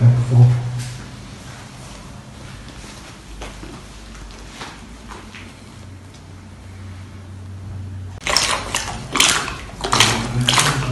impactful. Thank